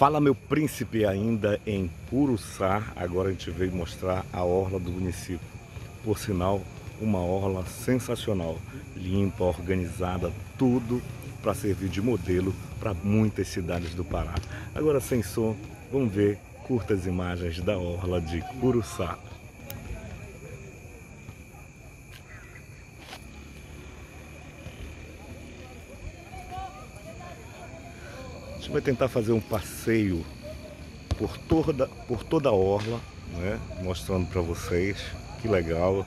Fala meu príncipe ainda em Curuçá. Agora a gente veio mostrar a orla do município. Por sinal, uma orla sensacional, limpa, organizada, tudo para servir de modelo para muitas cidades do Pará. Agora sem som, vamos ver curtas imagens da orla de Curuçá. Gente vai tentar fazer um passeio por toda, por toda a orla, né? mostrando para vocês que legal,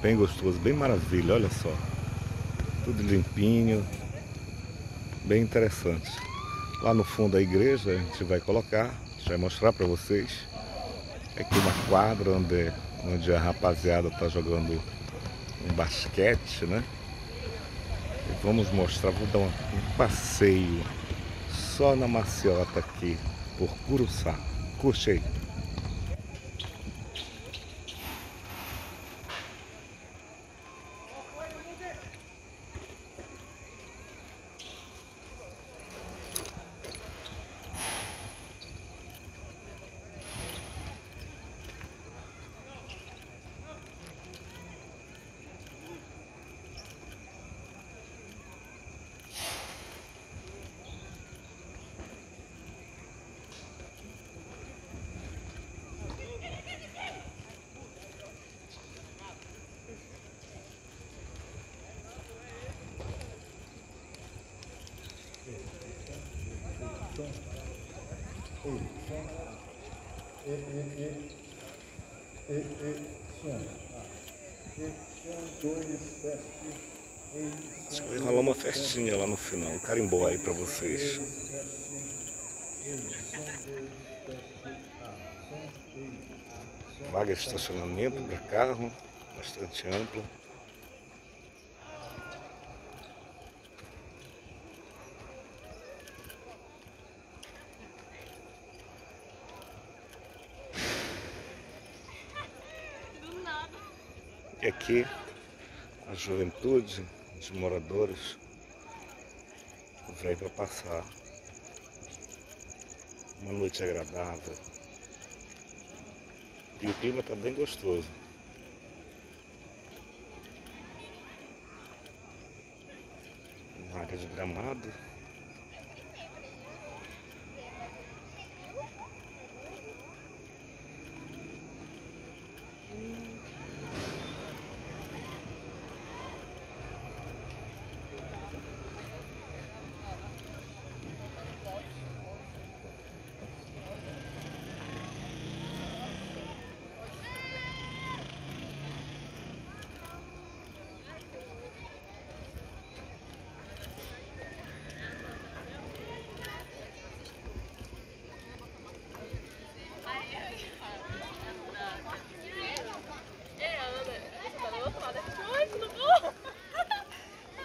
bem gostoso, bem maravilha, olha só, tudo limpinho, bem interessante. Lá no fundo da igreja a gente vai colocar, a gente vai mostrar para vocês, aqui uma quadra onde, onde a rapaziada está jogando um basquete, né? E vamos mostrar, vou dar um, um passeio só na maciota aqui, por Curuçá. Curte aí. Acho que vai uma festinha lá no final, um carimbó aí pra vocês. Vaga de estacionamento para carro, bastante ampla. Aqui a juventude, os moradores, vem para passar uma noite agradável. E o clima está bem gostoso. Uma área de gramado.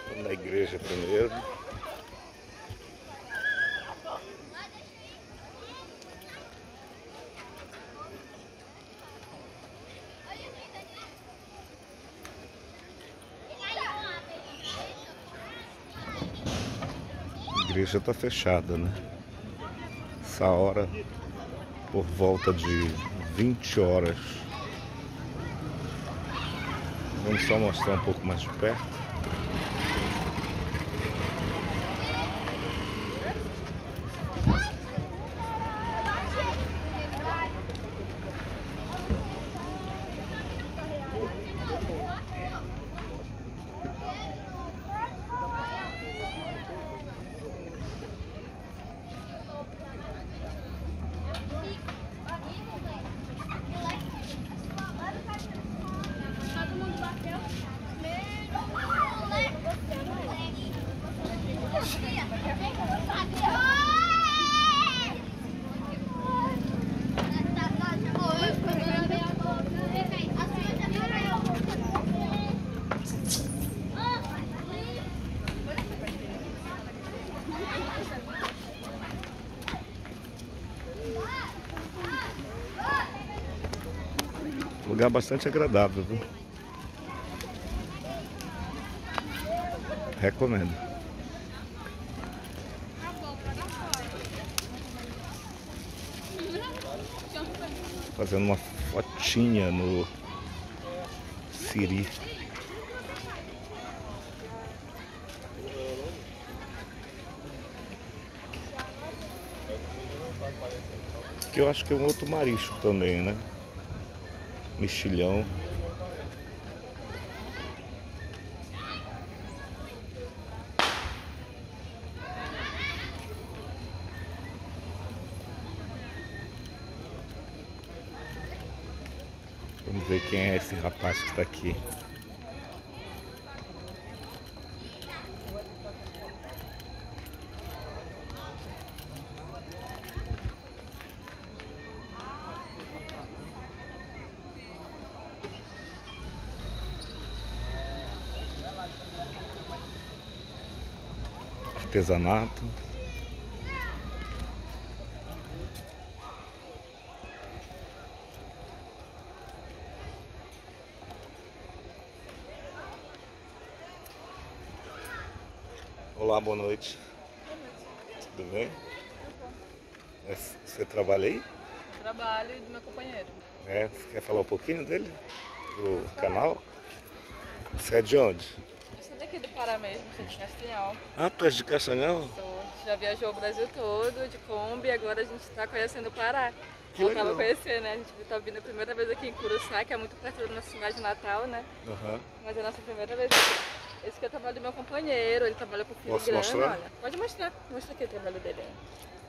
Vamos na igreja primeiro. A igreja está fechada, né? Essa hora, por volta de 20 horas. Vamos só mostrar um pouco mais de perto. lugar bastante agradável. Viu? Recomendo. Fazendo uma fotinha no Siri. Que eu acho que é um outro marisco também, né? Mexilhão. Vamos ver quem é esse rapaz que está aqui. Artesanato. Olá, boa noite. Tudo bem? É, Você trabalha aí? Trabalho do meu companheiro. É, você quer falar um pouquinho dele? Pro canal? Você é de onde? Eu daqui do Pará mesmo, sou de Castanhal. Ah, tu és de Castanhal? Sou- já viajou o Brasil todo de Kombi e agora a gente está conhecendo o Pará. Que a legal. conhecer, né? A gente está vindo a primeira vez aqui em Curuçá, que é muito perto da nossa cidade natal, né? Aham. Mas é a nossa primeira vez aqui. Esse aqui é o trabalho do meu companheiro, ele trabalha com Posso filigrana, mostrar? olha. Pode mostrar, mostra aqui o trabalho dele.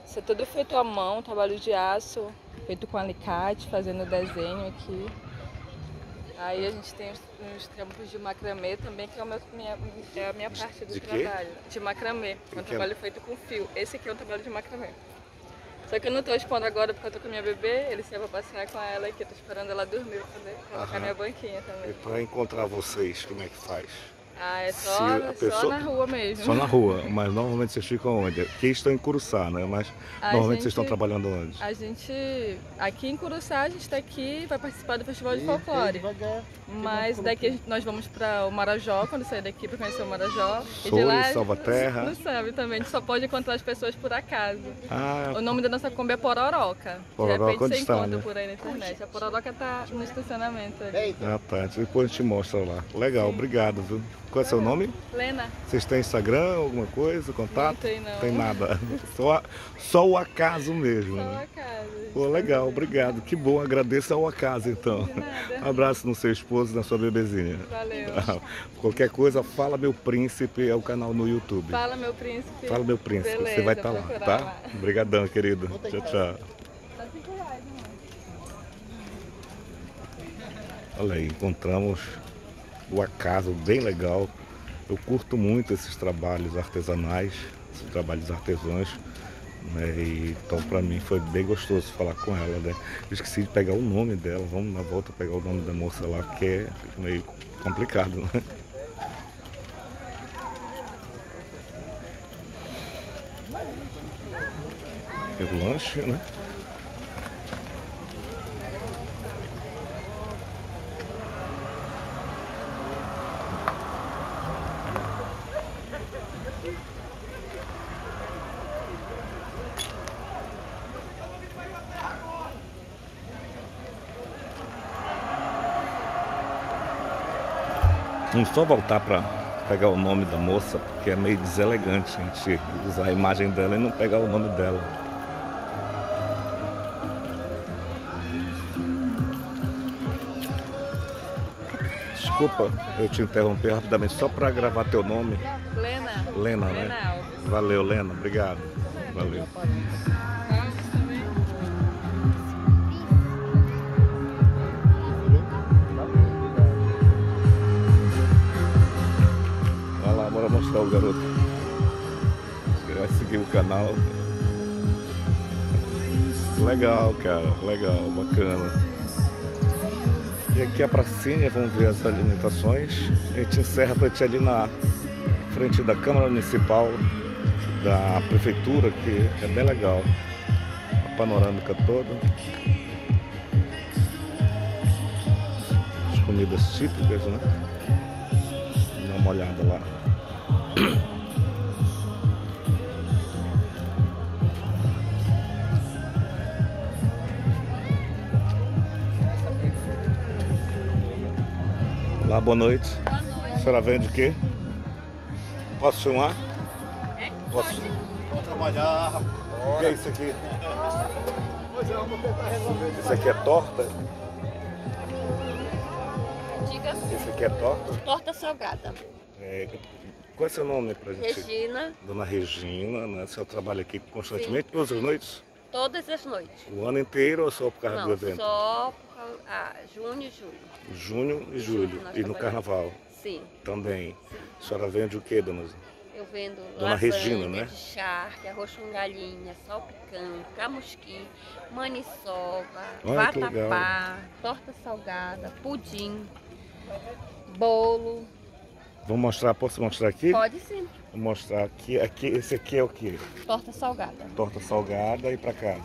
Isso é tudo feito à mão, trabalho de aço, feito com alicate, fazendo desenho aqui. Aí a gente tem os, os trampos de macramê também, que é, meu- minha, é a minha parte do de trabalho. De macramê. É um é? trabalho feito com fio. Esse aqui é um trabalho de macramê. Só que eu não tô expondo agora porque eu tô com a minha bebê, ele saiu pra passear com ela aqui, eu tô esperando ela dormir pra poder colocar minha banquinha também. E para encontrar vocês, como é que faz? Ah, é só, a só pessoa- na rua mesmo. Só na rua, mas normalmente vocês ficam onde? Aqui estão em Curuçá, né? Mas A normalmente vocês gente- estão trabalhando onde? A gente, aqui em Curuçá, a gente está aqui vai participar do Festival de Folclore. Mas daqui gente- nós vamos para o Marajó, quando sair daqui para conhecer o Marajó. E Sois, de lá, Salvaterra. Não sabe também, a gente só pode encontrar as pessoas por acaso. Ah, O nome da nossa Kombi é Pororoca. Pororoca, de repente você está, encontra né? por aí na internet. A Pororoca está no estacionamento ali. ah, tá. Depois a gente mostra lá. Legal, obrigado, viu? Qual é seu nome? Lena, Vocês têm Instagram, alguma coisa, contato? Não tem, não. Tem nada. Só, só o acaso mesmo. só né? a casa. Pô, legal, obrigado. Que bom, agradeço ao acaso então. De nada. Um abraço no seu esposo e na sua bebezinha. Valeu. Qualquer coisa, fala meu príncipe, é o canal no YouTube. Fala, meu príncipe. Fala meu príncipe, você Beleza, vai estar lá, procurar tá? lá. Obrigadão, querido. Tchau, tchau. Tá. Olha aí, encontramos o acaso bem legal. Eu curto muito esses trabalhos artesanais, esses trabalhos artesãos. Né? Então para mim foi bem gostoso falar com ela. Né? Esqueci de pegar o nome dela. Vamos na volta pegar o nome da moça lá, que é meio complicado. Né? E o lanche, né? Vamos só voltar para pegar o nome da moça, porque é meio deselegante a gente usar a imagem dela e não pegar o nome dela. Desculpa eu te interromper rapidamente, só para gravar teu nome. Lena. Lena, Lena né? Alves. Valeu, Lena, obrigado. Valeu. Bora mostrar o garoto. Vai seguir o canal. Legal, cara. Legal, bacana. E aqui a pracinha, vamos ver as alimentações. A gente encerra pra gente ali na frente da Câmara Municipal da Prefeitura, que é bem legal. A panorâmica toda. As comidas típicas, né? Dá uma olhada lá. Olá, boa noite. Boa noite. A senhora vende o quê? Posso filmar? É? Posso. Vou trabalhar. O que é isso aqui? Pois é, tentar resolver. Isso aqui é torta? Diga. Isso aqui é torta? Torta salgada. É, qual é seu nome pra gente? Regina, Dona Regina, né? A senhora trabalha aqui constantemente, todas as noites? todas as noites. O ano inteiro ou só por causa do Não, evento? só por causa- ah, junho e julho. Junho e julho. nós E no carnaval Sim, também. A senhora vende o quê, dona? eu vendo Dona lasanha Regina, né? de charque, arroz com galinha, salpicão, camusquim, maniçoba, vatapá, torta salgada, pudim, bolo. Vou mostrar, posso mostrar aqui? Pode sim. Vou mostrar aqui. aqui. Esse aqui é o quê? Torta salgada. Torta salgada e pra cá.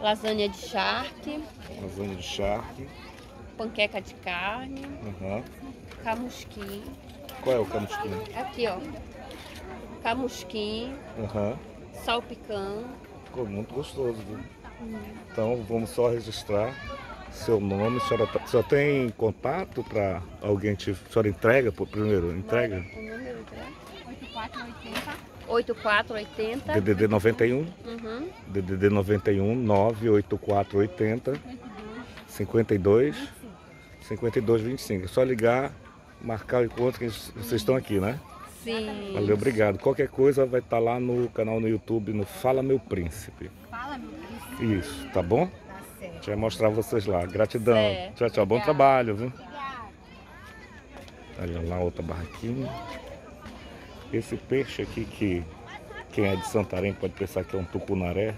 Lasanha de charque, Lasanha de charque. panqueca de carne, Aham. camusquim. Qual é o camusquinho? Aqui, ó. Camusquim, Aham. salpicão. Ficou muito gostoso, viu? Então vamos só registrar seu nome. A senhora, tá- senhora tem contato para alguém te. A senhora entrega por primeiro? Entrega? O número é 8480. 8480. DDD 91. Uhum. DDD 91 98480 52 52 25. É só ligar, marcar o encontro que vocês estão aqui, né? Sim. Valeu, obrigado. Qualquer coisa vai estar lá no canal no YouTube, no Fala Meu Príncipe. Fala, meu príncipe. Isso, tá bom? Certo. A gente vai mostrar vocês lá. Gratidão. Certo, Tchau, tchau. Bom trabalho, viu? Obrigada. Olha lá outra barraquinha. Esse peixe aqui que quem é de Santarém pode pensar que é um tucunaré,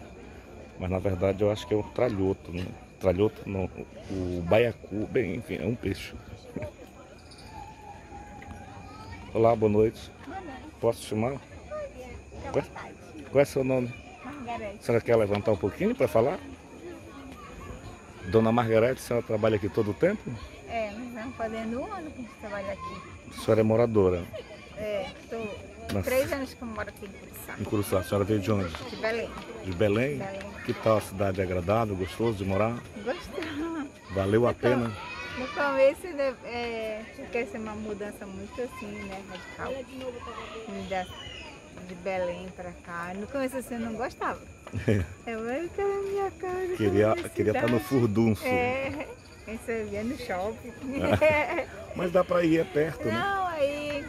mas na verdade eu acho que é um tralhoto, né? Tralhoto não, o baiacu, bem, enfim, é um peixe. Olá, boa noite. Boa noite. Posso te chamar? À Qual? vontade. Qual é seu nome? Margarete. A senhora quer levantar um pouquinho para falar? Dona Margarete, a senhora trabalha aqui todo o tempo? É, nós estamos fazendo um ano que a gente trabalha aqui. A senhora é moradora É, estou três anos que eu moro aqui em Curuçá. em Curuçá. A senhora veio de onde? De Belém. De Belém? Belém. Que tal a cidade agradável, gostoso de morar? Gostou? Valeu a pena? No começo, né, é, quer ser uma mudança muito assim, né, radical. De Belém pra cá. No começo assim, eu não gostava. Eu falei, quero a minha casa. Queria minha queria estar no cidade." furdunço. É, você via no shopping. Mas dá para ir, é perto, né? Não, aí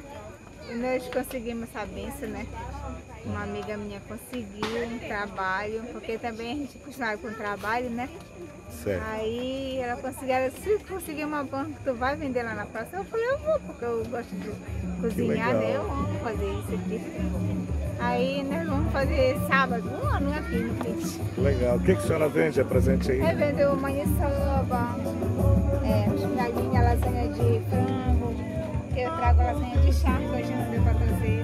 nós conseguimos essa benção, né? Uma amiga minha conseguiu um trabalho, porque também a gente acostumado com trabalho, né? Certo. Aí ela conseguiu, ela, se conseguir uma banca, tu vai vender lá na praça? Eu falei, eu vou, porque eu gosto de cozinhar, né? Eu amo fazer isso aqui. Aí nós vamos fazer sábado, um ano aqui no Pix. Legal. O que, que a senhora vende? Apresente aí. Aí vendeu maniçoba, é, esfinadinha, lasanha de frango, que eu trago lasanha de charque, hoje não deu pra trazer.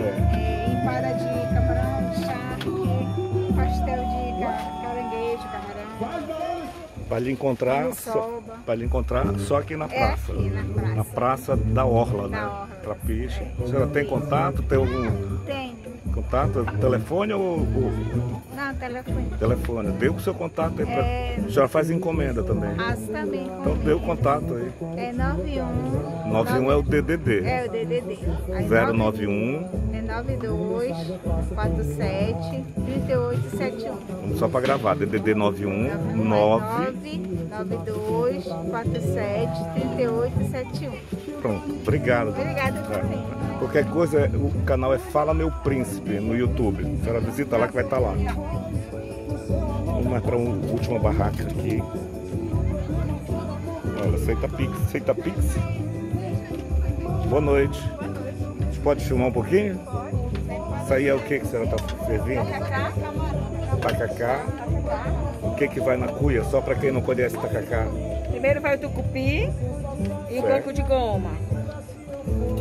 É, empada de camarão, de charque, pastel de ca- caranguejo, camarão. Para lhe encontrar, só, para lhe encontrar só aqui na É praça. aqui na praça. Na praça da Orla, né? Da Orla. Trapiche. A senhora tem contato? Tem algum Tem. Contato? Telefone ou, Não, telefone. telefone? Dê o seu contato aí. Pra... É. A senhora faz encomenda também. As também. Então dê o contato aí. É 91. 91 é o DDD. É o DDD. Aí 091. É 92 47 3871. Vamos só para gravar. DDD 91 9. 92 47 3871. Pronto. Obrigado. Obrigada Tá. também. Qualquer coisa, o canal é Fala Meu Príncipe no YouTube. A senhora visita lá que vai estar lá. Vamos mais para uma última barraca aqui. Olha, aceita Pix, aceita Pix. Boa noite. A gente pode filmar um pouquinho? Isso aí é o que que a senhora está servindo? Tacacá. O que que vai na cuia? Só para quem não conhece tacacá. Primeiro vai o tucupi e o coco de goma.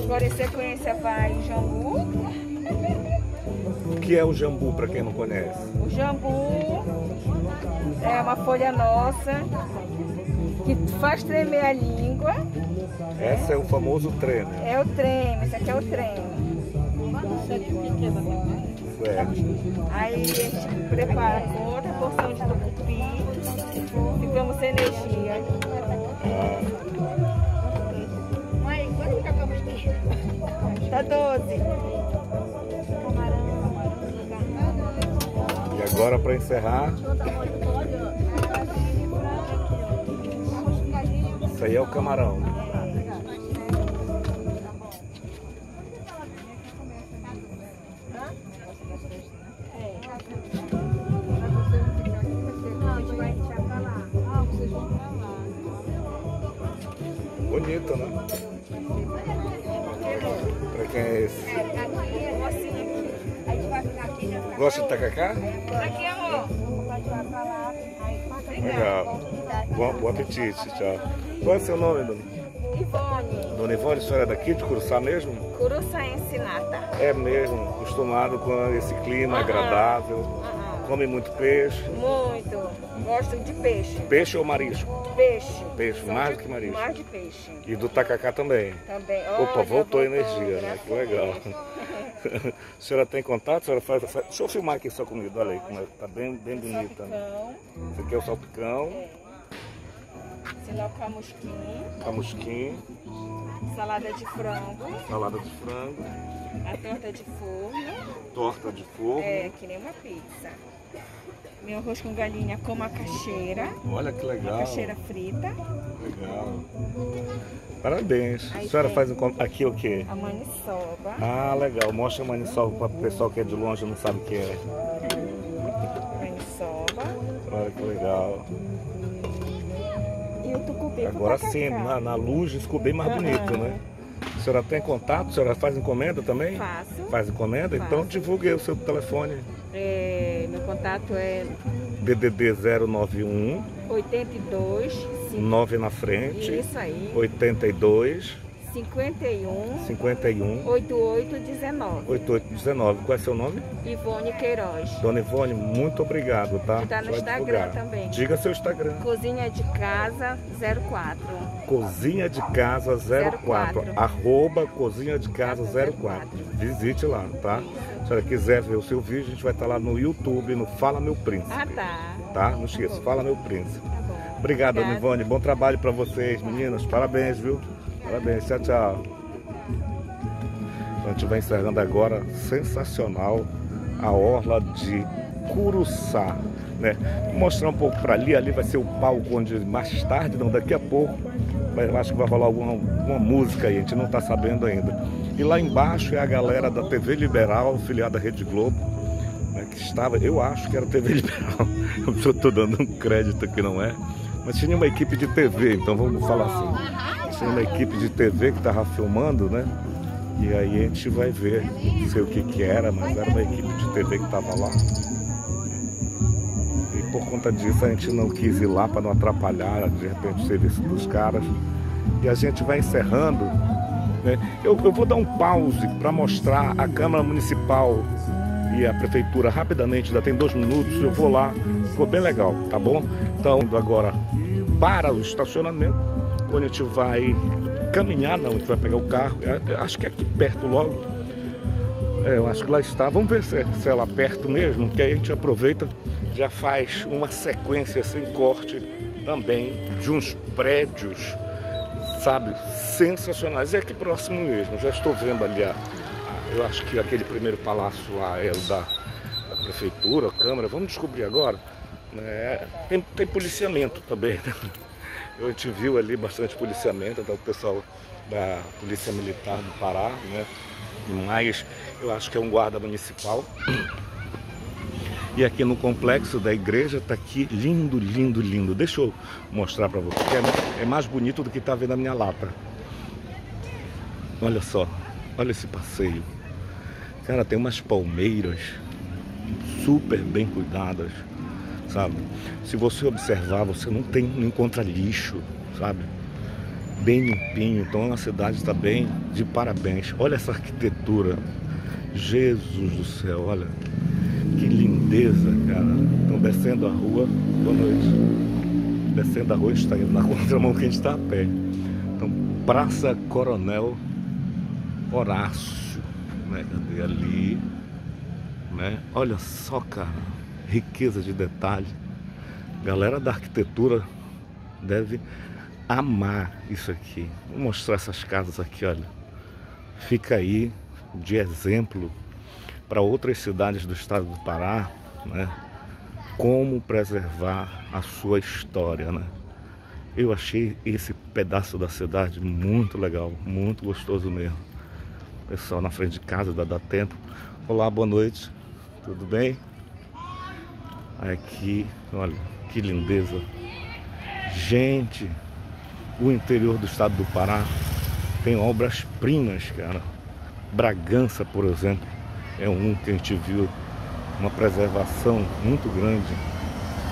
Agora em sequência vai jambu. O que é o jambu para quem não conhece? O jambu é uma folha nossa que faz tremer a língua. Esse é o famoso treino. É o treme, isso aqui é o treme. Certo. Aí a gente prepara com outra porção de tucupi. Ficamos sem energia. Ah, Tá 12. E agora para encerrar, isso aí é o camarão. Bonito, né? Pra quem é esse? Gosta de tacacá? Aqui, amor. Legal. Bom, bom apetite, tchau. Qual é o seu nome, dona? Ivone, Dona Ivone, a senhora é daqui de Curuçá mesmo? Curuçaense nata. É mesmo, acostumado com esse clima agradável. Come muito peixe. Muito. Gosto de peixe. Peixe ou marisco? Peixe. Peixe, Só mais do que marisco. Mais de peixe. E do tacacá também. Também. Opa, voltou a energia, né? Que legal. A senhora tem contato? A senhora faz, faz- Deixa eu filmar aqui sua comida, olha aí, como é, tá bem, bem bonita. Né? Salpicão, Esse aqui é o salpicão, silocamusquim, camusquim, salada de frango, salada de frango, a torta de forno, torta de forno. é que nem uma pizza. Meu arroz com galinha com macaxeira, Olha que legal. macaxeira frita, Legal. Parabéns. A Aí senhora tem. faz um aqui o quê? a maniçoba, Ah, legal. Mostra a maniçoba para o pessoal que é de longe e não sabe o que é. maniçoba Olha que legal. e o tucupi Agora sim, na, na luz ficou bem mais bonito, né? A senhora tem contato? A senhora faz encomenda também? Faço. Faz encomenda? Faço. Então divulgue o seu telefone. É, meu contato é DDD 091, 82 9 na frente, Isso aí. 82 51 51 8819. 8819. Qual é seu nome? Ivone Queiroz. Dona Ivone, muito obrigado, tá? E tá no Instagram divulgar. também. Diga seu Instagram. Cozinha de casa 04. Cozinha de Casa 04. 04. Arroba Cozinha de Casa 04. Visite lá, tá? Se a senhora quiser ver o seu vídeo, a gente vai estar lá no YouTube, no Fala Meu Príncipe. Ah, tá. Tá? Não esqueça, Fala Meu Príncipe. Tá bom. Obrigado, Dona. Ivone. Bom trabalho pra vocês, meninas. Parabéns, viu? Parabéns. Tchau, tchau. Então, a gente vai encerrando agora. Sensacional a orla de Curuçá. Né? Vou mostrar um pouco para ali. Ali vai ser o palco onde mais tarde, não, daqui a pouco, eu acho que vai rolar alguma, alguma música aí. A gente não está sabendo ainda. E lá embaixo é a galera da TV Liberal, filiada à Rede Globo né, que estava, eu acho que era TV Liberal, eu estou dando um crédito que não é, mas tinha uma equipe de TV, então vamos falar assim, tinha uma equipe de TV que estava filmando, né? E aí a gente vai ver, não sei o que que era, mas era uma equipe de TV que estava lá. E por conta disso a gente não quis ir lá para não atrapalhar de repente o serviço dos caras. E a gente vai encerrando. né? Eu, eu vou dar um pause para mostrar a Câmara Municipal e a Prefeitura rapidamente, ainda tem dois minutos, eu vou lá, ficou bem legal, tá bom? Então, indo agora para o estacionamento, onde a gente vai caminhar, não, a gente vai pegar o carro, é, é, acho que é aqui perto logo. É, eu acho que lá está. Vamos ver se é, se é lá perto mesmo, que aí a gente aproveita, já faz uma sequência sem corte também de uns prédios, sabe, sensacionais. É aqui próximo mesmo, já estou vendo ali a, a- eu acho que aquele primeiro palácio lá é o da, da prefeitura, Câmara, vamos descobrir agora. né? tem, tem policiamento também, né? A gente viu ali bastante policiamento, até o pessoal da Polícia Militar do Pará, né? Mas eu acho que é um guarda municipal. E aqui no complexo da igreja tá aqui lindo, lindo, lindo. Deixa eu mostrar para você. que É, é mais bonito do que tá vendo a minha lata. Olha só, olha esse passeio. Cara, tem umas palmeiras super bem cuidadas, sabe? Se você observar, você não tem, não encontra lixo, sabe? Bem limpinho. Então a cidade está bem de parabéns. Olha essa arquitetura. Jesus do céu, olha. Que lindeza, cara. Estão descendo a rua. Boa noite. Descendo a rua, a gente está indo na contramão que a gente está a pé. Então, Praça Coronel Horácio, né? Cadê ali? Né? Olha só, cara, riqueza de detalhe. Galera da arquitetura deve amar isso aqui. Vou mostrar essas casas aqui, olha. Fica aí de exemplo para outras cidades do estado do Pará, né? Como preservar a sua história, né? Eu achei esse pedaço da cidade muito legal, muito gostoso mesmo. Pessoal na frente de casa, dá, dá tempo. Olá, boa noite. Tudo bem? Aqui, olha, que lindeza. Gente, o interior do estado do Pará tem obras-primas, cara. Bragança, por exemplo, é um que a gente viu uma preservação muito grande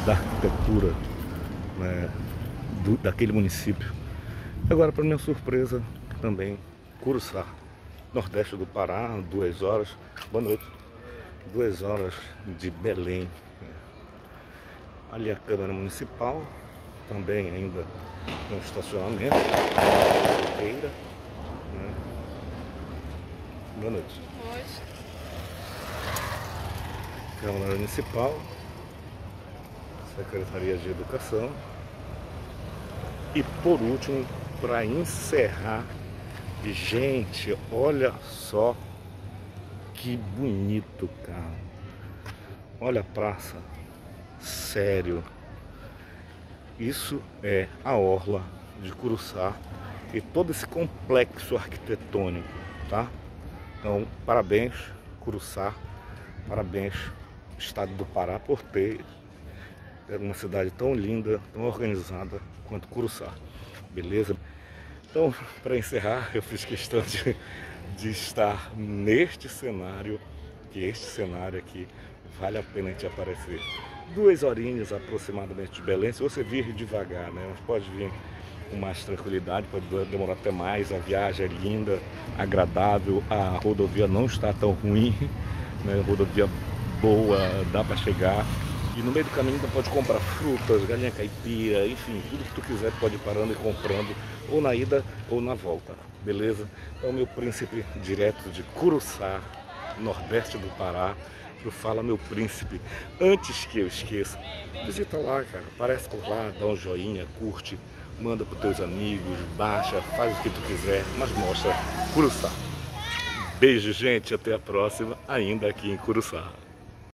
da arquitetura né, do, daquele município. Agora, para minha surpresa, também Curuçá, nordeste do Pará, duas horas. Boa noite. Duas horas de Belém. Ali a Câmara Municipal, também ainda no estacionamento, Feira, né? Boa noite. Hoje. Câmara Municipal, Secretaria de Educação. E por último, para encerrar, gente, olha só que bonito, cara. Olha a praça. Sério. Isso é a orla de Curuçá e todo esse complexo arquitetônico, tá? Então, parabéns, Curuçá. Parabéns, Estado do Pará, por ter uma cidade tão linda, tão organizada quanto Curuçá. Beleza? Então, para encerrar, eu fiz questão de, de estar neste cenário, que este cenário aqui vale a pena gente aparecer duas horinhas aproximadamente de Belém, se você vir devagar, né? Mas pode vir com mais tranquilidade, pode demorar até mais, a viagem é linda, agradável, a rodovia não está tão ruim, né? Rodovia boa, dá para chegar. E no meio do caminho você pode comprar frutas, galinha caipira, enfim, tudo que tu quiser pode ir parando e comprando, ou na ida ou na volta, beleza? Então meu príncipe direto de Curuçá, nordeste do Pará, Fala Meu Príncipe. Antes que eu esqueça, visita lá, cara. Aparece por lá, dá um joinha, curte, manda pros teus amigos, baixa, faz o que tu quiser, mas mostra Curuçá. Beijo, gente. Até a próxima, ainda aqui em Curuçá.